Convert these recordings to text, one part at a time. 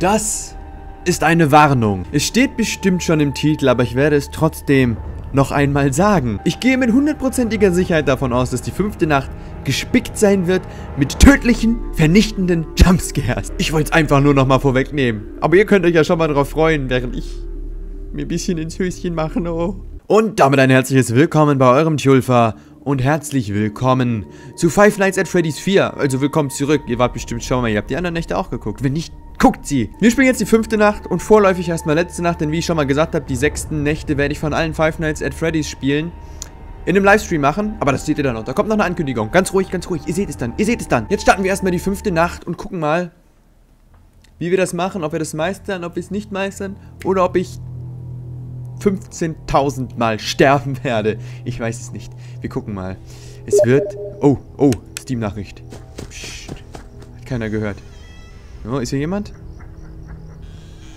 Das ist eine Warnung. Es steht bestimmt schon im Titel, aber ich werde es trotzdem noch einmal sagen. Ich gehe mit hundertprozentiger Sicherheit davon aus, dass die fünfte Nacht gespickt sein wird mit tödlichen, vernichtenden Jumpscares. Ich wollte es einfach nur nochmal vorwegnehmen. Aber ihr könnt euch ja schon mal darauf freuen, während ich mir ein bisschen ins Höschen mache. Oh. Und damit ein herzliches Willkommen bei eurem Tjulfer und herzlich willkommen zu Five Nights at Freddy's 4. Also willkommen zurück. Ihr wart bestimmt schon mal, ihr habt die anderen Nächte auch geguckt. Wenn nicht, guckt sie. Wir spielen jetzt die fünfte Nacht und vorläufig erstmal letzte Nacht, denn wie ich schon mal gesagt habe, die sechsten Nächte werde ich von allen Five Nights at Freddy's spielen. In einem Livestream machen, aber das seht ihr dann noch. Da kommt noch eine Ankündigung. Ganz ruhig, ganz ruhig. Ihr seht es dann, ihr seht es dann. Jetzt starten wir erstmal die fünfte Nacht und gucken mal, wie wir das machen, ob wir das meistern, ob wir es nicht meistern oder ob ich 15.000 Mal sterben werde. Ich weiß es nicht. Wir gucken mal. Es wird... Oh, oh, Steam-Nachricht. Hat keiner gehört. Oh, ist hier jemand?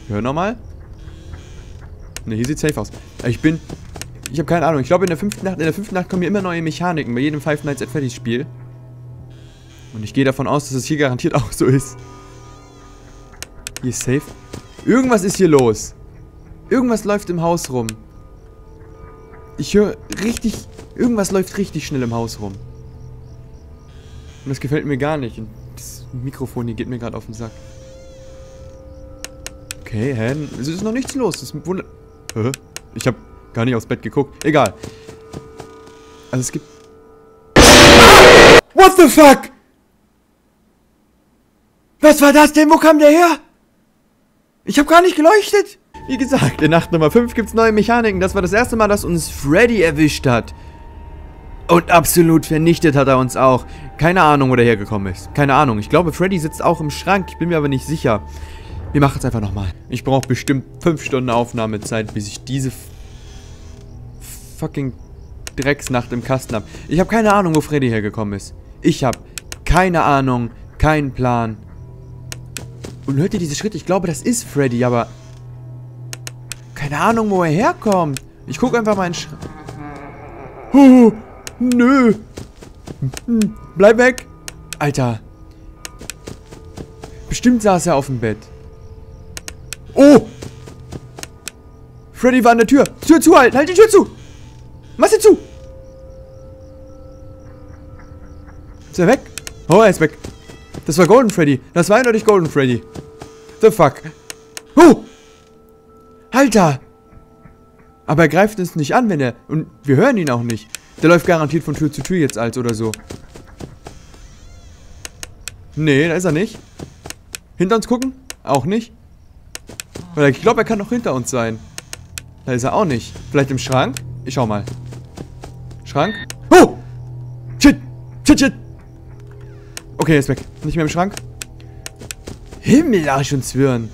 Hör nochmal. Ne, hier sieht safe aus. Ich bin... Ich habe keine Ahnung. Ich glaube, in der fünften Nacht, in der fünften Nacht kommen hier immer neue Mechaniken bei jedem Five Nights at Freddy's Spiel. Und ich gehe davon aus, dass es hier garantiert auch so ist. Hier ist safe. Irgendwas ist hier los. Irgendwas läuft im Haus rum. Ich höre richtig... Irgendwas läuft richtig schnell im Haus rum. Und das gefällt mir gar nicht. Und das Mikrofon hier geht mir gerade auf den Sack. Okay, hä? Es ist noch nichts los. Das ist Wunder... Hä? Ich habe gar nicht aufs Bett geguckt. Egal. Also es gibt... What the fuck? Was war das denn? Wo kam der her? Ich habe gar nicht geleuchtet. Wie gesagt, in Nacht Nummer 5 gibt es neue Mechaniken. Das war das erste Mal, dass uns Freddy erwischt hat. Und absolut vernichtet hat er uns auch. Keine Ahnung, wo der hergekommen ist. Keine Ahnung. Ich glaube, Freddy sitzt auch im Schrank. Ich bin mir aber nicht sicher. Wir machen es einfach nochmal. Ich brauche bestimmt 5 Stunden Aufnahmezeit, bis ich diese fucking Drecksnacht im Kasten habe. Ich habe keine Ahnung, wo Freddy hergekommen ist. Ich habe keine Ahnung, keinen Plan. Und hört ihr diese Schritte? Ich glaube, das ist Freddy, aber keine Ahnung, wo er herkommt. Ich gucke einfach mal in Sch Oh, nö. Hm, bleib weg. Alter. Bestimmt saß er auf dem Bett. Oh! Freddy war an der Tür. Tür zuhalten. Halt die Tür zu. Mach sie zu. Ist er weg? Oh, er ist weg. Das war Golden Freddy. Das war eindeutig Golden Freddy. The fuck? Oh! Alter! Aber er greift uns nicht an, wenn er... Und wir hören ihn auch nicht. Der läuft garantiert von Tür zu Tür jetzt als oder so. Nee, da ist er nicht. Hinter uns gucken? Auch nicht. Oder ich glaube, er kann noch hinter uns sein. Da ist er auch nicht. Vielleicht im Schrank? Ich schau mal. Schrank? Oh! Shit! Shit, shit! Okay, er ist weg. Nicht mehr im Schrank. Himmel, Arsch und Zwirn.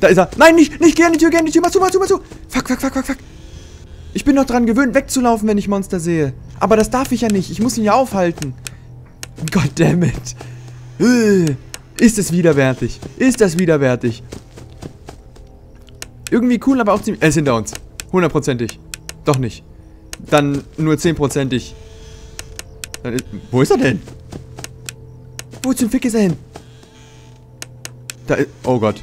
Da ist er. Nein, nicht, nicht, geh an die Tür, geh an die Tür. Mach zu, mach zu, mach zu. Fuck, fuck, fuck, fuck, fuck. Ich bin noch dran gewöhnt, wegzulaufen, wenn ich Monster sehe. Aber das darf ich ja nicht. Ich muss ihn ja aufhalten. Goddammit. Äh, ist es widerwärtig. Ist das widerwärtig. Irgendwie cool, aber auch ziemlich... Er ist hinter uns. Hundertprozentig. Doch nicht. Dann nur zehnprozentig. Wo ist er denn? Wo zum Fick ist er hin? Da ist... Oh Gott.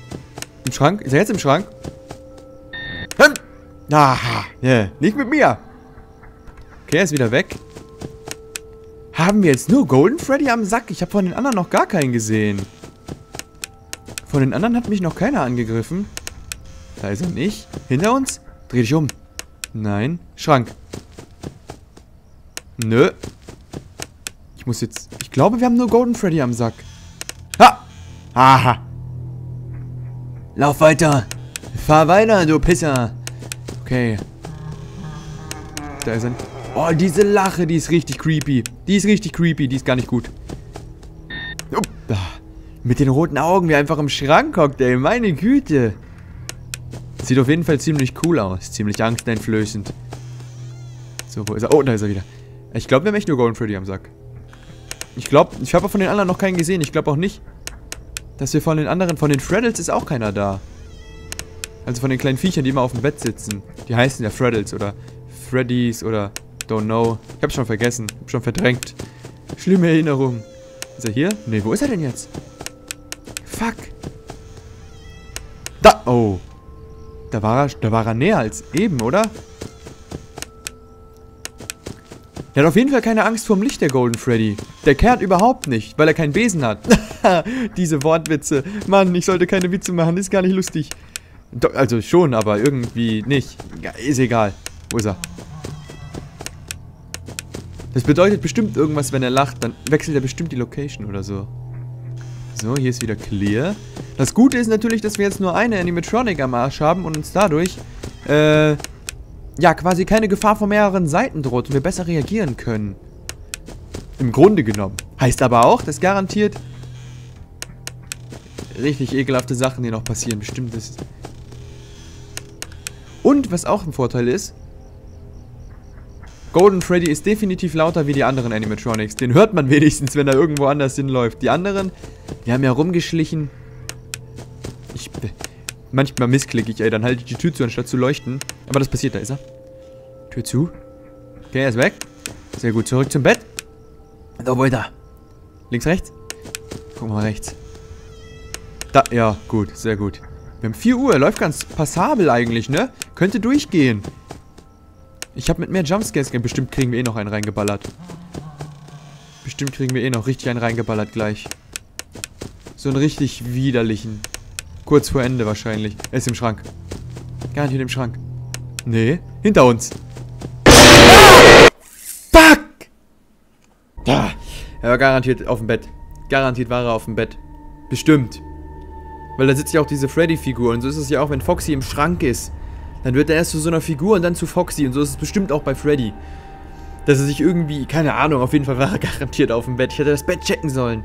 Im Schrank? Ist er jetzt im Schrank? Hm. Aha. Yeah. Nicht mit mir. Okay, er ist wieder weg. Haben wir jetzt nur Golden Freddy am Sack? Ich habe von den anderen noch gar keinen gesehen. Von den anderen hat mich noch keiner angegriffen. Da ist er nicht. Hinter uns? Dreh dich um. Nein. Schrank. Nö. Ich muss jetzt... Ich glaube, wir haben nur Golden Freddy am Sack. Ha! Aha. Lauf weiter. Fahr weiter, du Pisser. Okay. Da ist ein... Oh, diese Lache, die ist richtig creepy. Die ist richtig creepy, die ist gar nicht gut. Mit den roten Augen, wie einfach im Schrank hockt, ey. Meine Güte. Sieht auf jeden Fall ziemlich cool aus. Ziemlich angsteinflößend. So, wo ist er? Oh, da ist er wieder. Ich glaube, wir haben echt nur Golden Freddy am Sack. Ich glaube, ich habe von den anderen noch keinen gesehen. Ich glaube auch nicht, dass wir von den anderen, von den Freddles ist auch keiner da. Also von den kleinen Viechern, die immer auf dem Bett sitzen. Die heißen ja Freddles oder Freddies oder don't know. Ich hab's schon vergessen. Hab schon verdrängt. Schlimme Erinnerung. Ist er hier? Ne, wo ist er denn jetzt? Fuck. Da, oh. Da war er, da war er näher als eben, oder? Der hat auf jeden Fall keine Angst vorm Licht, der Golden Freddy. Der kehrt überhaupt nicht, weil er keinen Besen hat. Diese Wortwitze. Mann, ich sollte keine Witze machen, ist gar nicht lustig. Do also schon, aber irgendwie nicht. Ja, ist egal. Wo ist er? Das bedeutet bestimmt irgendwas, wenn er lacht. Dann wechselt er bestimmt die Location oder so. So, hier ist wieder clear. Das Gute ist natürlich, dass wir jetzt nur eine Animatronic am Arsch haben und uns dadurch, äh, ja, quasi keine Gefahr von mehreren Seiten droht und wir besser reagieren können. Im Grunde genommen. Heißt aber auch, dass garantiert richtig ekelhafte Sachen hier noch passieren. Bestimmt ist. Und was auch ein Vorteil ist, Golden Freddy ist definitiv lauter wie die anderen Animatronics. Den hört man wenigstens, wenn er irgendwo anders hinläuft. Die anderen, die haben ja rumgeschlichen. Ich, manchmal missklicke ich, ey. Dann halte ich die Tür zu, anstatt zu leuchten. Aber das passiert, da ist er. Tür zu. Okay, er ist weg. Sehr gut, zurück zum Bett. Da, wo ist er? Links, rechts? Wir mal rechts. Da, ja, gut, sehr gut. Wir haben 4 Uhr, läuft ganz passabel eigentlich, ne? Könnte durchgehen. Ich habe mit mehr Jumpscares... Bestimmt kriegen wir eh noch einen reingeballert. Bestimmt kriegen wir eh noch richtig einen reingeballert gleich. So einen richtig widerlichen. Kurz vor Ende wahrscheinlich. Er ist im Schrank. Garantiert im Schrank. Nee, hinter uns. Fuck! Da. Er war garantiert auf dem Bett. Garantiert war er auf dem Bett. Bestimmt. Weil da sitzt ja auch diese Freddy-Figur. Und so ist es ja auch, wenn Foxy im Schrank ist. Dann wird er erst zu so einer Figur und dann zu Foxy. Und so ist es bestimmt auch bei Freddy. Dass er sich irgendwie, keine Ahnung, auf jeden Fall war er garantiert auf dem Bett. Ich hätte das Bett checken sollen.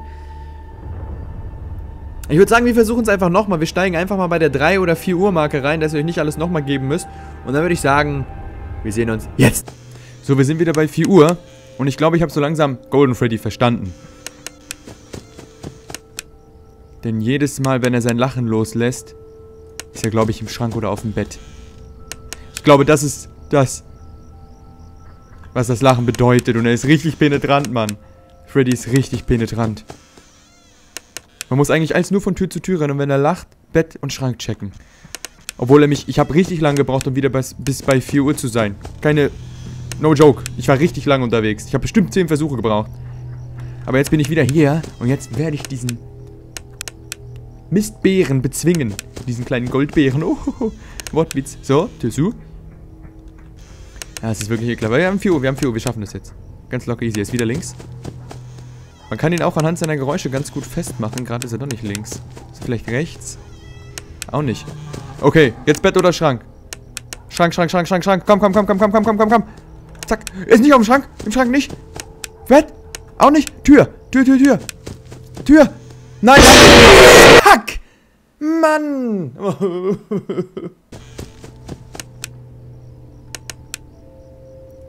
Ich würde sagen, wir versuchen es einfach nochmal. Wir steigen einfach mal bei der 3 oder 4 Uhr Marke rein, dass ihr euch nicht alles nochmal geben müsst. Und dann würde ich sagen, wir sehen uns jetzt. So, wir sind wieder bei 4 Uhr. Und ich glaube, ich habe so langsam Golden Freddy verstanden. Denn jedes Mal, wenn er sein Lachen loslässt, ist er, glaube ich, im Schrank oder auf dem Bett. Ich glaube, das ist das, was das Lachen bedeutet. Und er ist richtig penetrant, Mann. Freddy ist richtig penetrant. Man muss eigentlich alles nur von Tür zu Tür rennen und wenn er lacht, Bett und Schrank checken. Obwohl er mich... Ich habe richtig lange gebraucht, um wieder bis, bis bei 4 Uhr zu sein. Keine... No joke. Ich war richtig lange unterwegs. Ich habe bestimmt 10 Versuche gebraucht. Aber jetzt bin ich wieder hier und jetzt werde ich diesen Mistbären bezwingen. Diesen kleinen Goldbären. Oh, Wortwitz. So, Tür zu. Ja, es ist wirklich clever. Wir haben 4 Uhr, wir haben 4 Uhr, wir schaffen das jetzt. Ganz locker easy. Ist wieder links. Man kann ihn auch anhand seiner Geräusche ganz gut festmachen. Gerade ist er doch nicht links. Ist er vielleicht rechts? Auch nicht. Okay, jetzt Bett oder Schrank? Schrank, Schrank, Schrank, Schrank, Schrank. Komm, komm, komm, komm, komm, komm, komm, komm, komm. Zack. Ist nicht auf dem Schrank. Im Schrank nicht. Bett. Auch nicht. Tür. Tür, Tür, Tür. Tür. Nein. Fuck. Mann.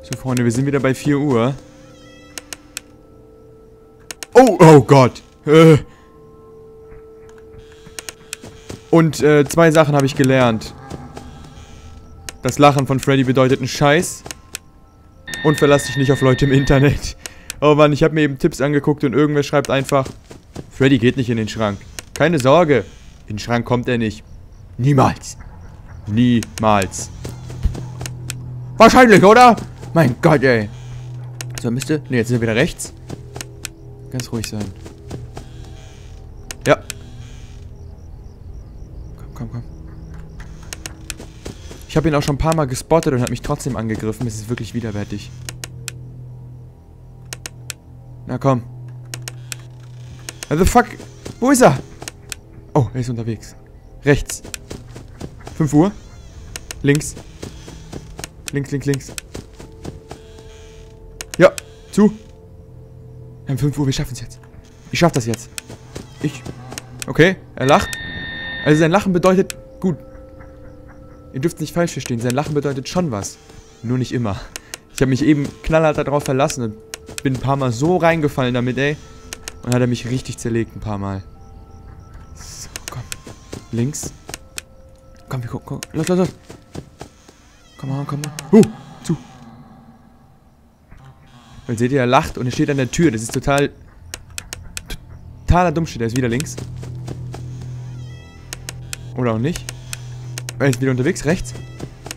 So, Freunde, wir sind wieder bei 4 Uhr. Oh, oh Gott. Äh. Und äh, zwei Sachen habe ich gelernt. Das Lachen von Freddy bedeutet einen Scheiß. Und verlass dich nicht auf Leute im Internet. Oh Mann, ich habe mir eben Tipps angeguckt und irgendwer schreibt einfach, Freddy geht nicht in den Schrank. Keine Sorge, in den Schrank kommt er nicht. Niemals. Niemals. Wahrscheinlich, oder? Mein Gott, ey. So, müsste... Ne, jetzt sind wir wieder rechts. Ganz ruhig sein. Ja. Komm, komm, komm. Ich habe ihn auch schon ein paar Mal gespottet und hat mich trotzdem angegriffen. Es ist wirklich widerwärtig. Na komm. What the fuck? Wo ist er? Oh, er ist unterwegs. Rechts. 5 Uhr. Links. Links, links, links. Ja, zu. Haben 5 Uhr, wir schaffen es jetzt. Ich schaff das jetzt. Ich. Okay, er lacht. Also sein Lachen bedeutet. Gut. Ihr dürft nicht falsch verstehen. Sein Lachen bedeutet schon was. Nur nicht immer. Ich habe mich eben knallhart darauf verlassen und bin ein paar Mal so reingefallen damit, ey. Und hat er mich richtig zerlegt ein paar Mal. So, komm. Links. Komm, wir gucken. Los, los, los. Komm mal, komm mal. Uh, Weil seht ihr, er lacht und er steht an der Tür. Das ist total... Totaler Dummshit. Er ist wieder links. Oder auch nicht. Er ist wieder unterwegs. Rechts.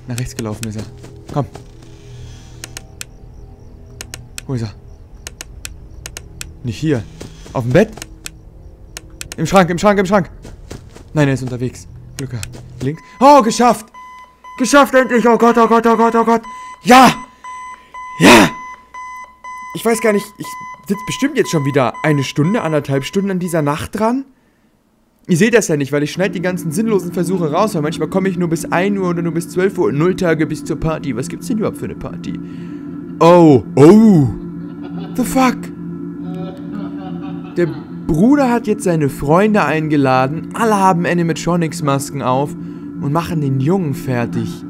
Nach rechts gelaufen ist er. Komm. Wo ist er? Nicht hier. Auf dem Bett? Im Schrank, im Schrank, im Schrank. Nein, er ist unterwegs. Glück gehabt. Links. Oh, geschafft. Geschafft endlich. Oh Gott, oh Gott, oh Gott, oh Gott. Ja. Ja. Ich weiß gar nicht, ich sitze bestimmt jetzt schon wieder eine Stunde, anderthalb Stunden an dieser Nacht dran. Ihr seht das ja nicht, weil ich schneide die ganzen sinnlosen Versuche raus, weil manchmal komme ich nur bis 1 Uhr oder nur bis 12 Uhr und 0 Tage bis zur Party. Was gibt's denn überhaupt für eine Party? Oh, oh. The fuck? Der Bruder hat jetzt seine Freunde eingeladen, alle haben Animatronics-Masken auf und machen den Jungen fertig.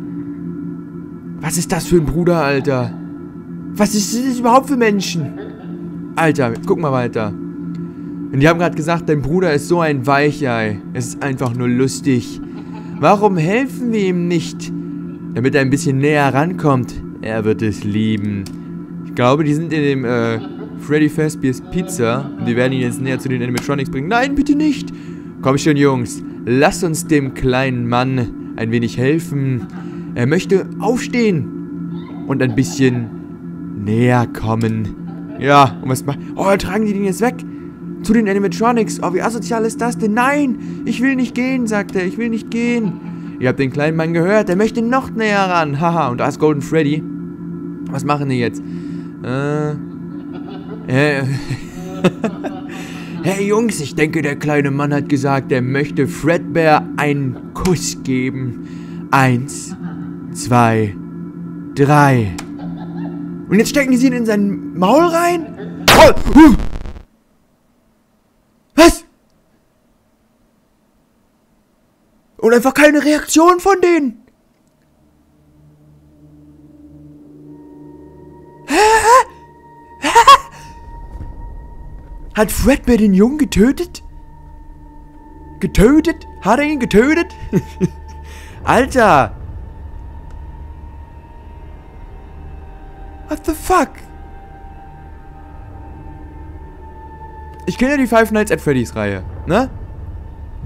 Was ist das für ein Bruder, Alter? Was ist das überhaupt für Menschen? Alter, guck mal weiter. Und die haben gerade gesagt, dein Bruder ist so ein Weichei. Es ist einfach nur lustig. Warum helfen wir ihm nicht? Damit er ein bisschen näher rankommt. Er wird es lieben. Ich glaube, die sind in dem, äh, Freddy Fazbear's Pizza. Und die werden ihn jetzt näher zu den Animatronics bringen. Nein, bitte nicht! Komm schon, Jungs. Lasst uns dem kleinen Mann ein wenig helfen. Er möchte aufstehen. Und ein bisschen näher kommen. Ja, und was macht... Oh, tragen die den jetzt weg? Zu den Animatronics. Oh, wie asozial ist das denn? Nein, ich will nicht gehen, sagt er. Ich will nicht gehen. Ihr habt den kleinen Mann gehört. Er möchte noch näher ran. Haha, und da ist Golden Freddy. Was machen die jetzt? Äh... Äh... hey Jungs, ich denke, der kleine Mann hat gesagt, er möchte Fredbear einen Kuss geben. Eins, zwei, drei. Und jetzt stecken sie ihn in sein Maul rein? Was? Und einfach keine Reaktion von denen. Hat Fredbear den Jungen getötet? Getötet? Hat er ihn getötet? Alter! What the fuck? Ich kenne ja die Five Nights at Freddy's Reihe, ne?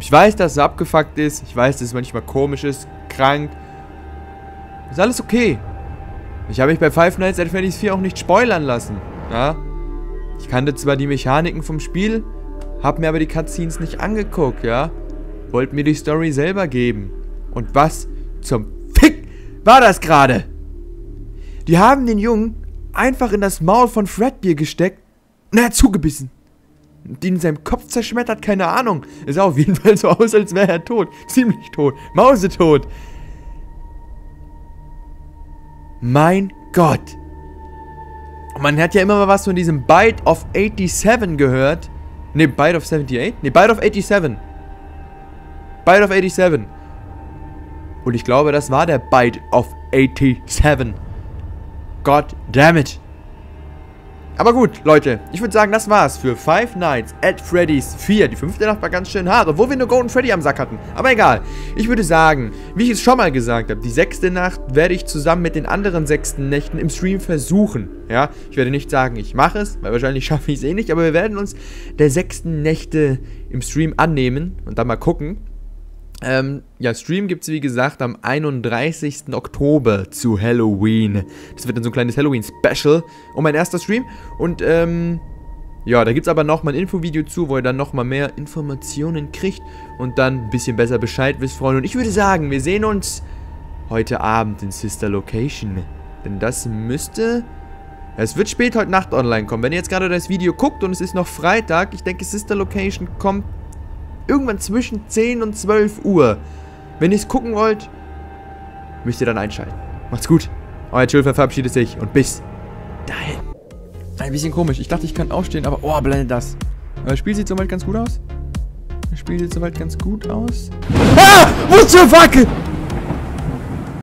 Ich weiß, dass es abgefuckt ist. Ich weiß, dass es manchmal komisch ist, krank. Ist alles okay. Ich habe mich bei Five Nights at Freddy's 4 auch nicht spoilern lassen, ja? Ich kannte zwar die Mechaniken vom Spiel, hab mir aber die Cutscenes nicht angeguckt, ja? Wollt mir die Story selber geben. Und was zum Fick war das gerade? Die haben den Jungen einfach in das Maul von Fredbeer gesteckt und er hat zugebissen. Den in seinem Kopf zerschmettert, keine Ahnung. Es sah auf jeden Fall so aus, als wäre er tot. Ziemlich tot. Mausetot. Mein Gott. Man hat ja immer mal was von diesem Bite of 87 gehört. Ne, Bite of 78? Ne, Bite of 87. Bite of 87. Und ich glaube, das war der Bite of 87. God damn it. Aber gut, Leute, ich würde sagen, das war's für Five Nights at Freddy's 4. Die fünfte Nacht war ganz schön hart, obwohl wir nur Golden Freddy am Sack hatten. Aber egal. Ich würde sagen, wie ich es schon mal gesagt habe, die sechste Nacht werde ich zusammen mit den anderen sechsten Nächten im Stream versuchen. Ja, ich werde nicht sagen, ich mache es, weil wahrscheinlich schaffe ich es eh nicht, aber wir werden uns der sechsten Nächte im Stream annehmen und dann mal gucken, ähm, ja, Stream gibt es wie gesagt am 31. Oktober zu Halloween. Das wird dann so ein kleines Halloween-Special und mein erster Stream. Und ähm, ja, da gibt es aber nochmal ein Infovideo zu, wo ihr dann nochmal mehr Informationen kriegt und dann ein bisschen besser Bescheid wisst, Freunde. Und ich würde sagen, wir sehen uns heute Abend in Sister Location. Denn das müsste... Es wird spät heute Nacht online kommen. Wenn ihr jetzt gerade das Video guckt und es ist noch Freitag, ich denke Sister Location kommt Irgendwann zwischen 10 und 12 Uhr. Wenn ihr es gucken wollt, müsst ihr dann einschalten. Macht's gut. Euer Chilfer verabschiedet sich und bis dahin. Ein bisschen komisch. Ich dachte, ich kann aufstehen, aber oh, blendet das. Aber das Spiel sieht soweit ganz gut aus. Das Spiel sieht soweit ganz gut aus. Ah! Wo zur Wacke?